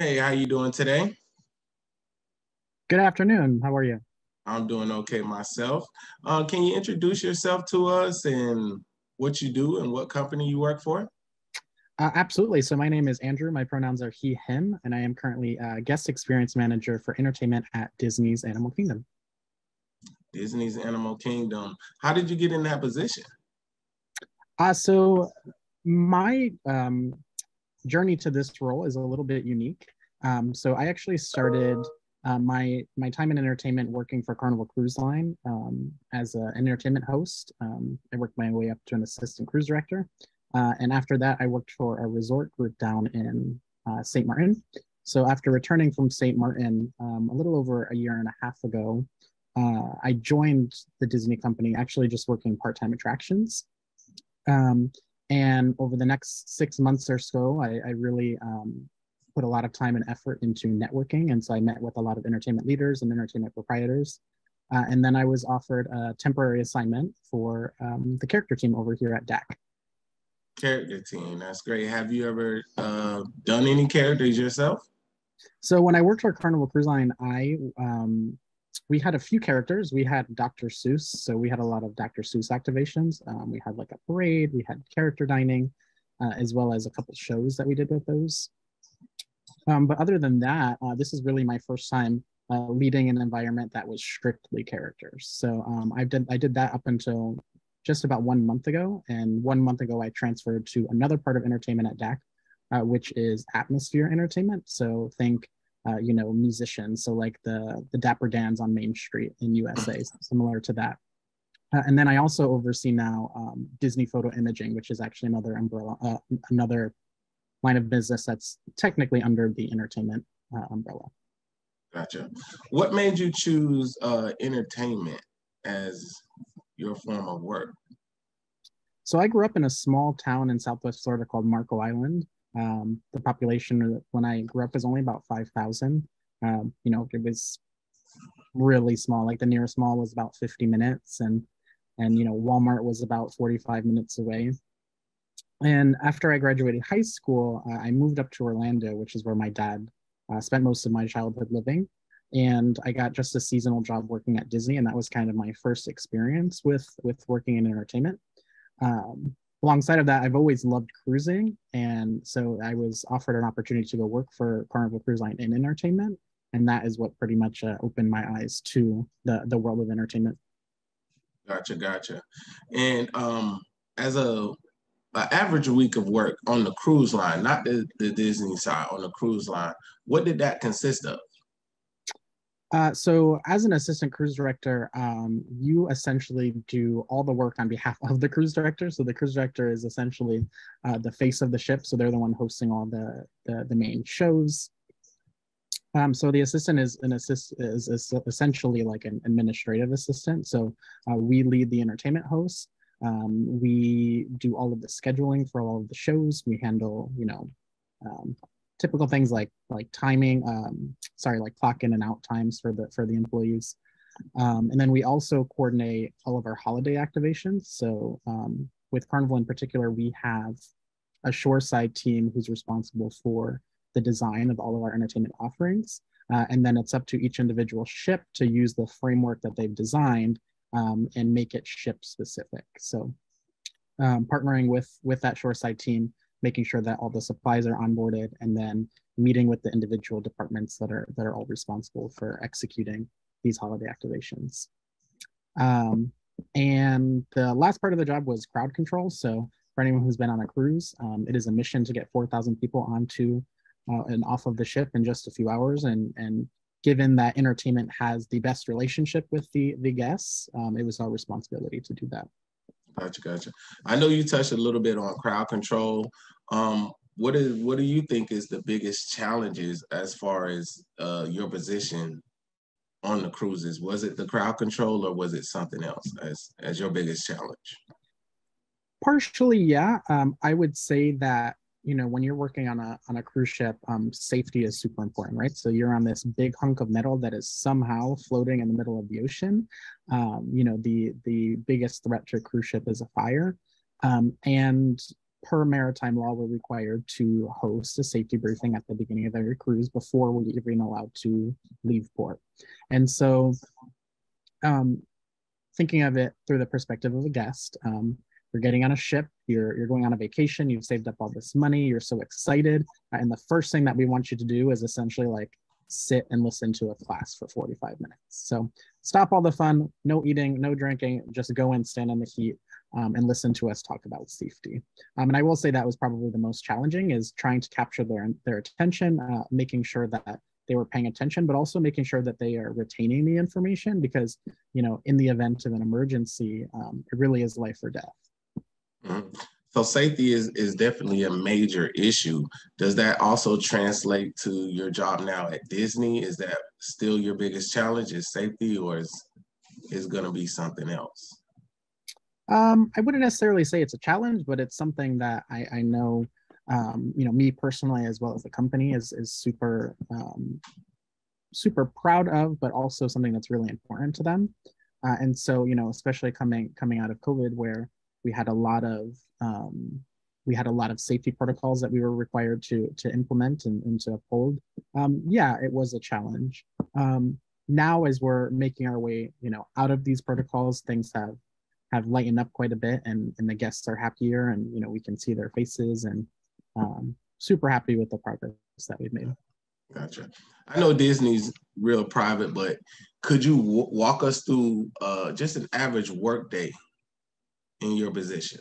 Hey, how you doing today? Good afternoon. How are you? I'm doing okay myself. Uh, can you introduce yourself to us and what you do and what company you work for? Uh, absolutely. So my name is Andrew. My pronouns are he, him, and I am currently a guest experience manager for entertainment at Disney's Animal Kingdom. Disney's Animal Kingdom. How did you get in that position? Uh, so my um, journey to this role is a little bit unique. Um, so I actually started uh, my my time in entertainment working for Carnival Cruise Line um, as an entertainment host. Um, I worked my way up to an assistant cruise director, uh, and after that, I worked for a resort group down in uh, St. Martin. So after returning from St. Martin um, a little over a year and a half ago, uh, I joined the Disney company, actually just working part time attractions. Um, and over the next six months or so, I, I really um, put a lot of time and effort into networking. And so I met with a lot of entertainment leaders and entertainment proprietors. Uh, and then I was offered a temporary assignment for um, the character team over here at DAK. Character team, that's great. Have you ever uh, done any characters yourself? So when I worked for Carnival Cruise Line, I um, we had a few characters. We had Dr. Seuss, so we had a lot of Dr. Seuss activations. Um, we had like a parade, we had character dining, uh, as well as a couple shows that we did with those. Um, but other than that, uh, this is really my first time uh, leading an environment that was strictly characters. So um, I did I did that up until just about one month ago, and one month ago I transferred to another part of entertainment at DAK, uh, which is atmosphere entertainment. So think uh, you know, musicians. So like the the Dapper Dans on Main Street in USA, similar to that. Uh, and then I also oversee now um, Disney Photo Imaging, which is actually another umbrella, uh, another line of business that's technically under the entertainment uh, umbrella. Gotcha. What made you choose uh, entertainment as your form of work? So I grew up in a small town in Southwest Florida called Marco Island. Um, the population when I grew up was only about 5,000. Um, you know, it was really small. Like the nearest mall was about 50 minutes and, and, you know, Walmart was about 45 minutes away. And after I graduated high school, uh, I moved up to Orlando, which is where my dad uh, spent most of my childhood living. And I got just a seasonal job working at Disney, and that was kind of my first experience with with working in entertainment. Um, alongside of that, I've always loved cruising. And so I was offered an opportunity to go work for Carnival Cruise Line in entertainment. And that is what pretty much uh, opened my eyes to the, the world of entertainment. Gotcha, gotcha. And um, as a, a average week of work on the cruise line, not the, the Disney side, on the cruise line, what did that consist of? Uh, so as an assistant cruise director, um, you essentially do all the work on behalf of the cruise director. So the cruise director is essentially uh, the face of the ship. So they're the one hosting all the, the, the main shows. Um, so the assistant is an assist is, is essentially like an administrative assistant. So uh, we lead the entertainment hosts. Um, we do all of the scheduling for all of the shows. We handle, you know, um, typical things like like timing, um, sorry, like clock in and out times for the for the employees. Um, and then we also coordinate all of our holiday activations. So um, with Carnival in particular, we have a shoreside team who's responsible for the design of all of our entertainment offerings. Uh, and then it's up to each individual ship to use the framework that they've designed um, and make it ship specific. So um, partnering with, with that shoreside team making sure that all the supplies are onboarded, and then meeting with the individual departments that are that are all responsible for executing these holiday activations. Um, and the last part of the job was crowd control. So for anyone who's been on a cruise, um, it is a mission to get 4,000 people onto uh, and off of the ship in just a few hours. And, and given that entertainment has the best relationship with the, the guests, um, it was our responsibility to do that. Gotcha, gotcha. I know you touched a little bit on crowd control. Um, what is what do you think is the biggest challenges as far as uh, your position on the cruises? Was it the crowd control or was it something else as as your biggest challenge? Partially, yeah. Um, I would say that you know when you're working on a on a cruise ship um, safety is super important right? So you're on this big hunk of metal that is somehow floating in the middle of the ocean. Um, you know the the biggest threat to a cruise ship is a fire. Um, and per maritime law, we're required to host a safety briefing at the beginning of every cruise before we're even allowed to leave port. And so, um, thinking of it through the perspective of a guest, um, you're getting on a ship, you're, you're going on a vacation, you've saved up all this money, you're so excited. And the first thing that we want you to do is essentially like sit and listen to a class for 45 minutes. So stop all the fun, no eating, no drinking, just go and stand in the heat um, and listen to us talk about safety. Um, and I will say that was probably the most challenging is trying to capture their, their attention, uh, making sure that they were paying attention, but also making sure that they are retaining the information because, you know, in the event of an emergency, um, it really is life or death. Mm-hmm. So safety is is definitely a major issue. Does that also translate to your job now at Disney? Is that still your biggest challenge? Is safety, or is is going to be something else? Um, I wouldn't necessarily say it's a challenge, but it's something that I, I know, um, you know, me personally as well as the company is is super um, super proud of, but also something that's really important to them. Uh, and so, you know, especially coming coming out of COVID, where we had a lot of um, we had a lot of safety protocols that we were required to to implement and, and to uphold. Um, yeah, it was a challenge. Um, now, as we're making our way, you know, out of these protocols, things have have lightened up quite a bit, and and the guests are happier, and you know, we can see their faces, and um, super happy with the progress that we've made. Gotcha. I know Disney's real private, but could you walk us through uh, just an average workday in your position?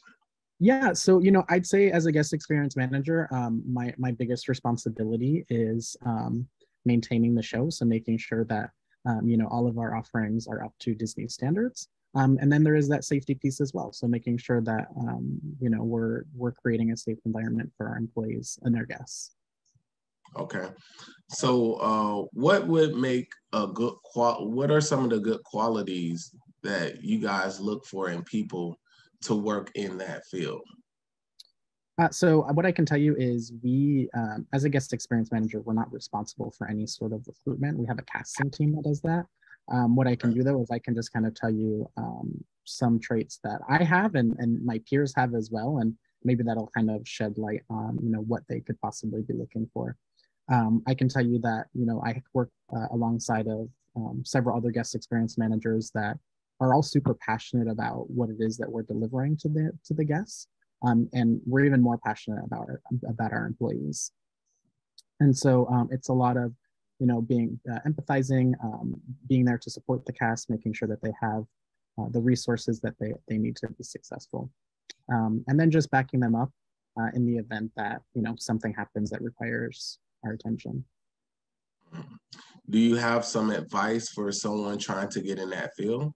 Yeah, so you know, I'd say as a guest experience manager, um, my my biggest responsibility is um, maintaining the show, so making sure that um, you know all of our offerings are up to Disney standards. Um, and then there is that safety piece as well, so making sure that um, you know we're we're creating a safe environment for our employees and their guests. Okay, so uh, what would make a good qual? What are some of the good qualities that you guys look for in people to work in that field? Uh, so uh, what I can tell you is we, um, as a guest experience manager, we're not responsible for any sort of recruitment. We have a casting team that does that. Um, what I can do though is I can just kind of tell you um, some traits that I have and, and my peers have as well. And maybe that'll kind of shed light on, you know, what they could possibly be looking for. Um, I can tell you that, you know, I work uh, alongside of um, several other guest experience managers that are all super passionate about what it is that we're delivering to the to the guests, um, and we're even more passionate about our, about our employees. And so um, it's a lot of you know being uh, empathizing, um, being there to support the cast, making sure that they have uh, the resources that they they need to be successful, um, and then just backing them up uh, in the event that you know something happens that requires our attention. Do you have some advice for someone trying to get in that field?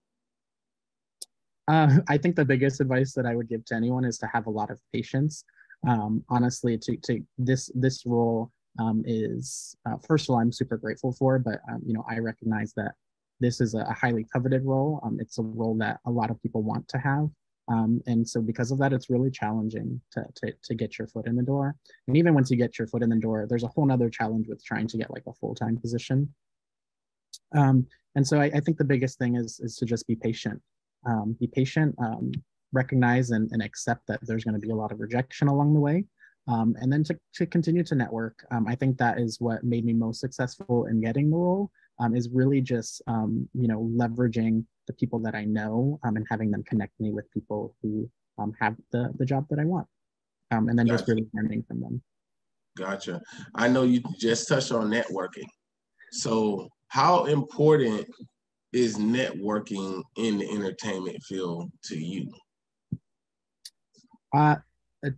Uh, I think the biggest advice that I would give to anyone is to have a lot of patience. Um, honestly, to, to this this role um, is uh, first of all I'm super grateful for, but um, you know I recognize that this is a highly coveted role. Um, it's a role that a lot of people want to have, um, and so because of that, it's really challenging to, to to get your foot in the door. And even once you get your foot in the door, there's a whole other challenge with trying to get like a full time position. Um, and so I, I think the biggest thing is is to just be patient um, be patient, um, recognize and, and, accept that there's going to be a lot of rejection along the way. Um, and then to, to continue to network. Um, I think that is what made me most successful in getting the role um, is really just, um, you know, leveraging the people that I know and having them connect me with people who have the, the job that I want. and then gotcha. just really learning from them. Gotcha. I know you just touched on networking. So how important is networking in the entertainment field to you? Uh,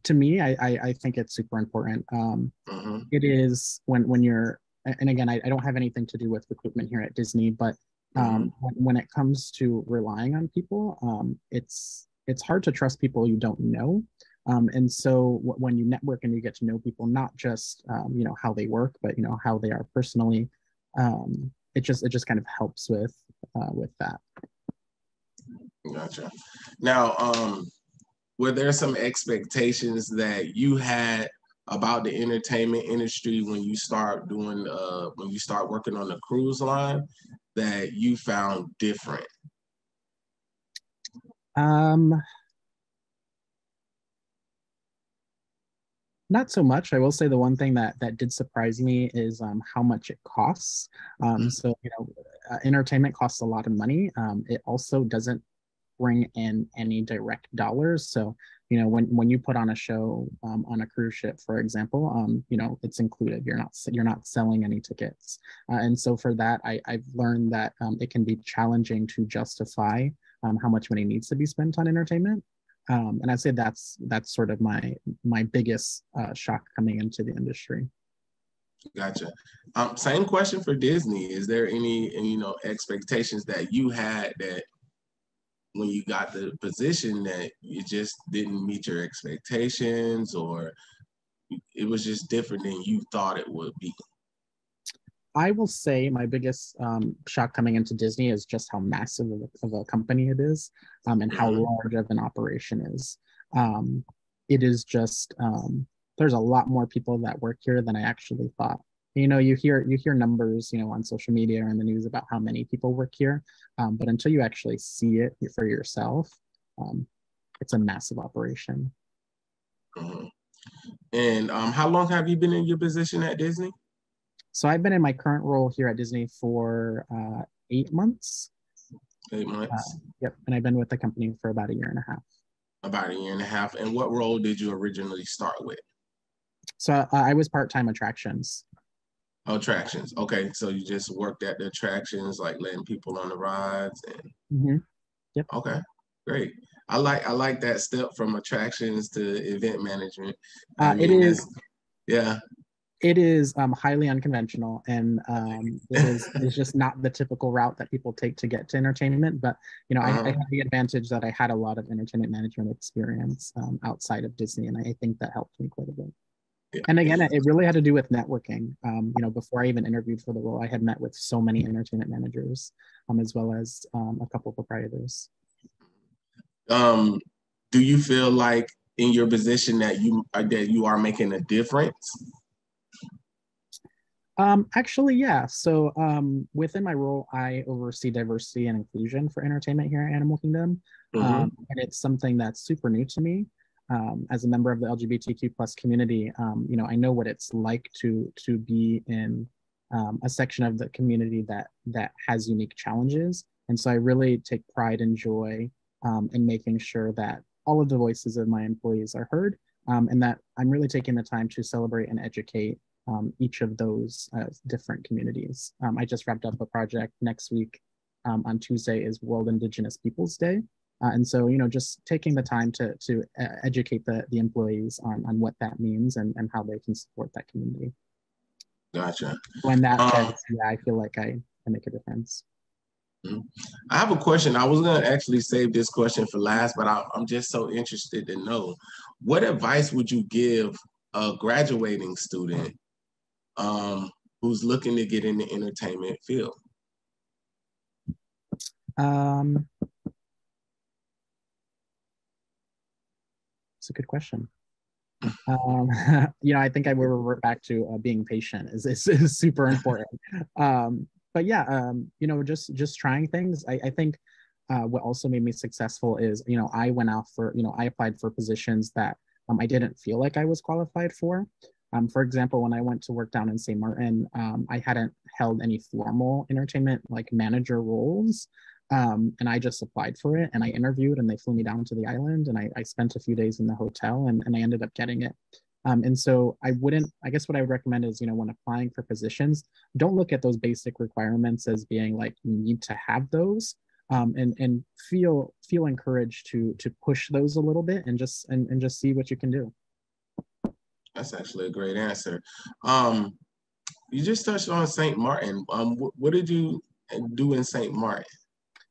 to me, I, I, I think it's super important. Um, mm-hmm. it is when when you're, and again, I, I don't have anything to do with recruitment here at Disney, but um, mm-hmm. when, when, it comes to relying on people, um, it's it's hard to trust people you don't know. Um, and so w- when you network and you get to know people, not just um, you know how they work, but you know how they are personally, um, it just it just kind of helps with uh, with that. Gotcha. Now, um, were there some expectations that you had about the entertainment industry when you start doing uh, when you start working on the cruise line that you found different? Um, not so much. I will say the one thing that that did surprise me is um, how much it costs. Um, mm-hmm. So you know, uh, entertainment costs a lot of money. Um, it also doesn't bring in any direct dollars. So you know, when when you put on a show um, on a cruise ship, for example, um, you know, it's included. You're not you're not selling any tickets, uh, and so for that, I, I've learned that um, it can be challenging to justify how much money needs to be spent on entertainment um, and I'd say that's that's sort of my my biggest uh, shock coming into the industry. Gotcha. Um, same question for Disney. Is there any you know expectations that you had that when you got the position that you just didn't meet your expectations, or it was just different than you thought it would be? I will say my biggest um, shock coming into Disney is just how massive of a, of a company it is um, and how large of an operation is. Um, it is just um, there's a lot more people that work here than I actually thought. You know, you hear you hear numbers, you know, on social media or in the news about how many people work here, um, but until you actually see it for yourself, um, it's a massive operation. Mm-hmm. And how long have you been in your position at Disney? So I've been in my current role here at Disney for uh, eight months. Eight months. Uh, yep, and I've been with the company for about a year and a half. About a year and a half. And what role did you originally start with? So uh, I was part time attractions. Oh, attractions. Okay, so you just worked at the attractions, like letting people on the rides, and. Mm-hmm. Yep. Okay, great. I like I like that step from attractions to event management. Uh, mean, it is. Yeah it is um, highly unconventional and um, it is it's just not the typical route that people take to get to entertainment but you know uh-huh. I, I, had the advantage that i had a lot of entertainment management experience um, outside of disney and i think that helped me quite a bit yeah. and again it really had to do with networking um, you know before i even interviewed for the role i had met with so many entertainment managers um, as well as um, a couple of proprietors um, do you feel like in your position that you are that you are making a difference um, actually, yeah. So um, within my role, I oversee diversity and inclusion for entertainment here at Animal Kingdom, mm-hmm. um, and it's something that's super new to me. Um, as a member of the LGBTQ plus community, um, you know, I know what it's like to to be in um, a section of the community that that has unique challenges, and so I really take pride and joy um, in making sure that all of the voices of my employees are heard, um, and that I'm really taking the time to celebrate and educate um, each of those uh, different communities. I just wrapped up a project next week on Tuesday is World Indigenous Peoples Day. Uh, and so, you know, just taking the time to, to uh, educate the, the employees on, on what that means and, and how they can support that community. Gotcha. When that um, yeah, I feel like I, I make a difference. Mm-hmm. I have a question. I was going to actually save this question for last, but I, I'm just so interested to know what advice would you give a graduating student um, who's looking to get in the entertainment field? Um, it's a good question. Um, you know, I think I will revert back to uh, being patient is, is, is super important. um, but yeah, um, you know, just just trying things. I, I think uh, what also made me successful is, you know, I went out for, you know, I applied for positions that um, I didn't feel like I was qualified for. Um, for example, when I went to work down in St. Martin, um, I hadn't held any formal entertainment like manager roles. Um, and I just applied for it and I interviewed and they flew me down to the island and I, I spent a few days in the hotel and, and I ended up getting it. Um, and so I wouldn't, I guess what I would recommend is, you know, when applying for positions, don't look at those basic requirements as being like, you need to have those. Um, and and feel feel encouraged to to push those a little bit and just and, and just see what you can do. That's actually a great answer. Um, you just touched on St. Martin. Um, what, what did you do in St. Martin?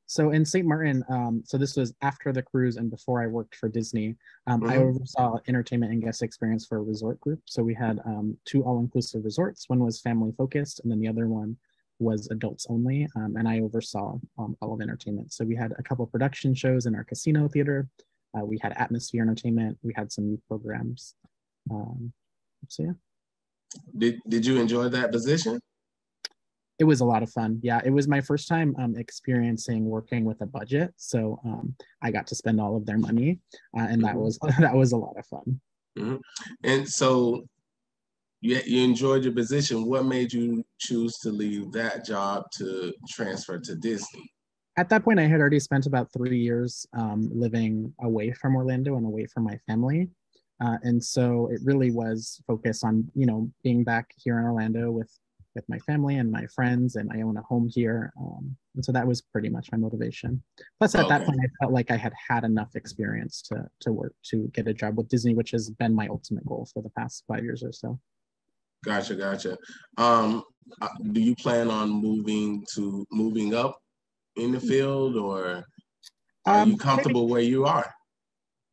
So in St. Martin, um, so this was after the cruise and before I worked for Disney. Um, mm-hmm. I oversaw entertainment and guest experience for a resort group. So we had um, two all-inclusive resorts. One was family focused, and then the other one was adults only. Um, and I oversaw um, all of entertainment. So we had a couple production shows in our casino theater. Uh, we had atmosphere entertainment. We had some youth programs. Um, so yeah. Did Did you enjoy that position? It was a lot of fun. Yeah, it was my first time um, experiencing working with a budget, so um, I got to spend all of their money, uh, and that mm-hmm. was that was a lot of fun. Mm-hmm. And so you, you enjoyed your position. What made you choose to leave that job to transfer to Disney? At that point, I had already spent about three years um, living away from Orlando and away from my family. Uh, and so it really was focused on, you know, being back here in Orlando with with my family and my friends, and I own a home here. Um, and so that was pretty much my motivation. Plus, at okay. that point, I felt like I had had enough experience to to work to get a job with Disney, which has been my ultimate goal for the past five years or so. Gotcha, gotcha. Um, uh, do you plan on moving to moving up in the field, or are um, you comfortable where you are?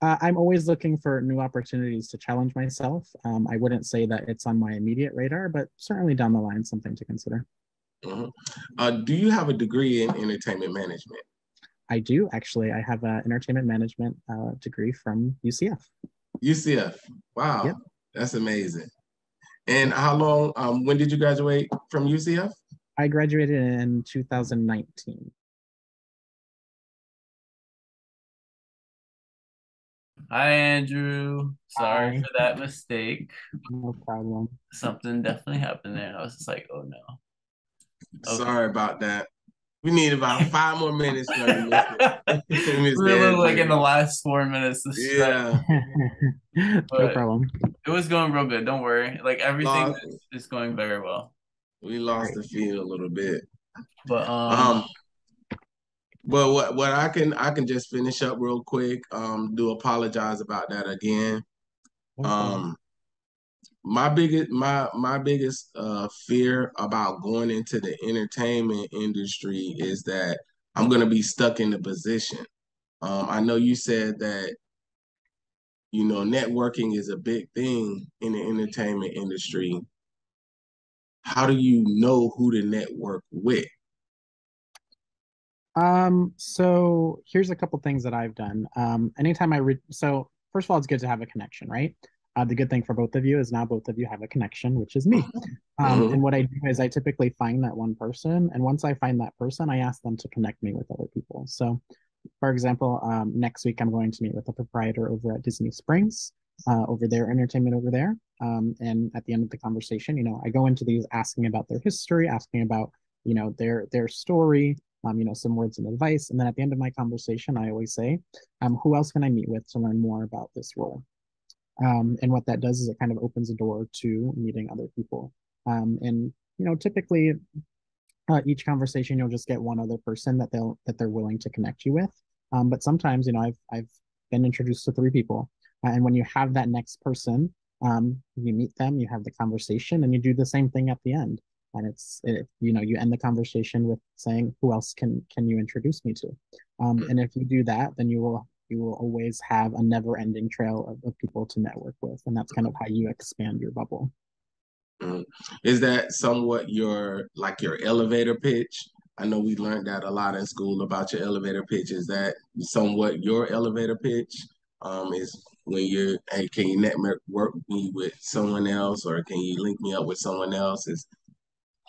Uh, I'm always looking for new opportunities to challenge myself. Um, I wouldn't say that it's on my immediate radar, but certainly down the line, something to consider. Mm-hmm. Uh, do you have a degree in entertainment management? I do actually. I have an entertainment management uh, degree from UCF. UCF. Wow, yep. that's amazing. And how long? Um, when did you graduate from UCF? I graduated in 2019. Hi, Andrew. Sorry Hi. for that mistake. No problem. Something definitely happened there. I was just like, oh no. Okay. Sorry about that. We need about five more minutes. We're like in the last four minutes. Yeah. no problem. It was going real good. Don't worry. Like everything is, is, going very well. We lost the field a little bit. But um, um but what what I can I can just finish up real quick. Um, do apologize about that again. Um, my biggest my my biggest uh fear about going into the entertainment industry is that I'm gonna be stuck in the position. Um, I know you said that you know networking is a big thing in the entertainment industry. How do you know who to network with? Um, so here's a couple things that I've done. Um, anytime I read, so first of all, it's good to have a connection, right? Uh, the good thing for both of you is now both of you have a connection, which is me. Um, mm-hmm. And what I do is I typically find that one person, and once I find that person, I ask them to connect me with other people. So, for example, um, next week I'm going to meet with a proprietor over at Disney Springs, uh, over their entertainment over there. Um, and at the end of the conversation, you know, I go into these asking about their history, asking about you know their their story, um, you know, some words of advice. And then at the end of my conversation, I always say, um, who else can I meet with to learn more about this role? Um, and what that does is it kind of opens a door to meeting other people. Um, and, you know, typically uh, each conversation, you'll just get one other person that they'll, that they're willing to connect you with. Um, but sometimes, you know, I've, I've been introduced to three people. Uh, and when you have that next person, um, you meet them, you have the conversation, and you do the same thing at the end and it's it, you know you end the conversation with saying who else can can you introduce me to? Um, mm. and if you do that then you will you will always have a never ending trail of, of people to network with and that's kind of how you expand your bubble. Mm. is that somewhat your like your elevator pitch? I know we learned that a lot in school about your elevator pitch. Is that somewhat your elevator pitch? Um, is when you're hey can you network work me with someone else or can you link me up with someone else? Is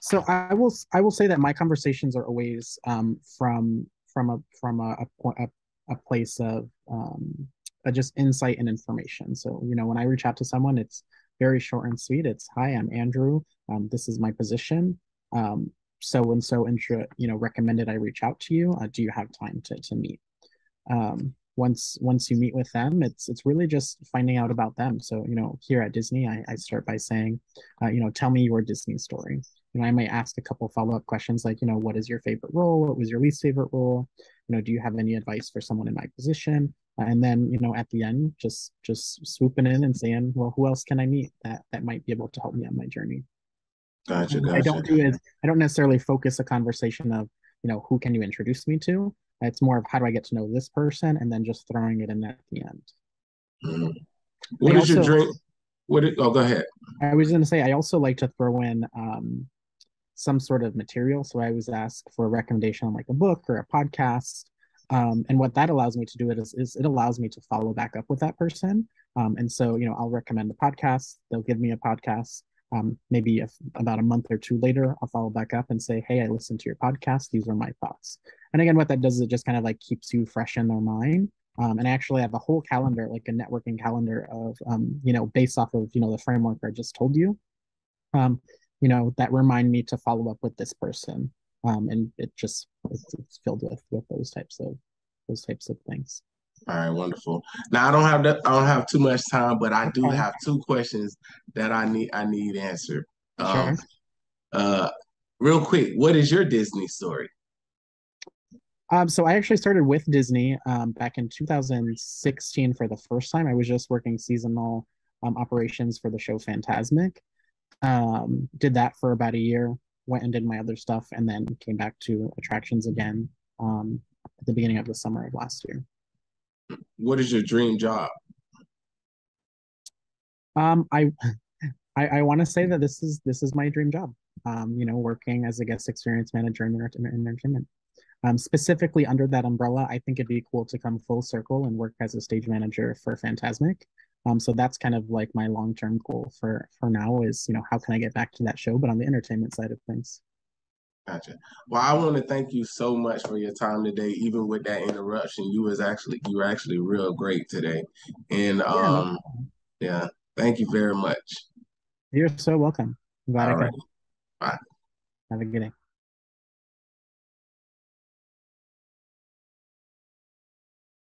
so I will I will say that my conversations are always um, from from a from a a, a place of um, just insight and information. So you know when I reach out to someone, it's very short and sweet. It's hi, I'm Andrew. Um, this is my position. Um, so and so intro, you know, recommended I reach out to you. Uh, do you have time to to meet? Um, once once you meet with them, it's it's really just finding out about them. So you know, here at Disney, I, I start by saying, uh, you know, tell me your Disney story you know, I might ask a couple follow-up questions like, you know, what is your favorite role? What was your least favorite role? You know, do you have any advice for someone in my position? Uh, and then, you know, at the end, just just swooping in and saying, well, who else can I meet that that might be able to help me on my journey? Gotcha, gotcha. I don't do it. I don't necessarily focus a conversation of, you know, who can you introduce me to? It's more of how do I get to know this person, and then just throwing it in at the end. Mm-hmm. What is also, your dream? What? It, oh, go ahead. I was going to say I also like to throw in um, some sort of material. So I always ask for a recommendation on like a book or a podcast. Um, and what that allows me to do it is, is it allows me to follow back up with that person. Um, and so, you know, I'll recommend a podcast. They'll give me a podcast. Um, maybe if, about a month or two later, I'll follow back up and say, Hey, I listened to your podcast. These are my thoughts. And again, what that does is it just kind of like keeps you fresh in their mind. Um, and I actually have a whole calendar, like a networking calendar of, um, you know, based off of, you know, the framework I just told you, um, you know, that remind me to follow up with this person. Um, and it just, it's, it's filled with, with those types of, those types of things. All right, wonderful. Now I don't have that. I don't have too much time, but I do have two questions that I need. I need answered. Um, sure. Uh, real quick, what is your Disney story? Um, so I actually started with Disney um, back in 2016 for the first time. I was just working seasonal um, operations for the show Fantasmic. Um, did that for about a year. Went and did my other stuff, and then came back to attractions again um, at the beginning of the summer of last year what is your dream job? Um, I, I, I want to say that this is this is my dream job. Um, you know, working as a guest experience manager in entertainment. Um, specifically under that umbrella, I think it'd be cool to come full circle and work as a stage manager for Fantasmic. Um, so that's kind of like my long term goal for for now is you know how can I get back to that show, but on the entertainment side of things. Gotcha. Well, I want to thank you so much for your time today. Even with that interruption, you was actually you were actually real great today. And um, yeah, yeah thank you very much. You're so welcome. glad All I right. Bye. Have a good day.